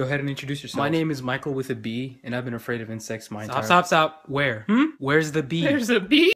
Go ahead and introduce yourself. My name is Michael with a B, and I've been afraid of insects my entire Stop, stop, stop. Where? Hmm? Where's the bee? There's a bee.